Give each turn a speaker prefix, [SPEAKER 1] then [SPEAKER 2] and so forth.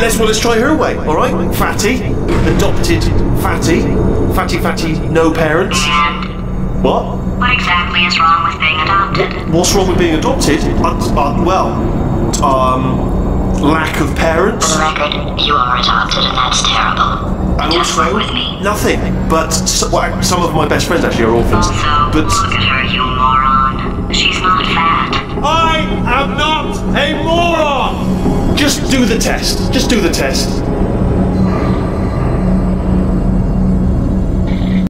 [SPEAKER 1] let's well, let's try her way. All right, fatty, adopted, fatty, fatty, fatty, no parents.
[SPEAKER 2] And
[SPEAKER 1] What?
[SPEAKER 2] what exactly is wrong with being adopted?
[SPEAKER 1] What's wrong with being adopted? Uh, uh, well, um, lack of parents,
[SPEAKER 2] For the record, you are adopted, and that's terrible.
[SPEAKER 1] and
[SPEAKER 2] Just
[SPEAKER 1] also
[SPEAKER 2] with me.
[SPEAKER 1] nothing. But so, well, some of my best friends actually are orphans.
[SPEAKER 2] Also,
[SPEAKER 1] But just do the test. Just do the test.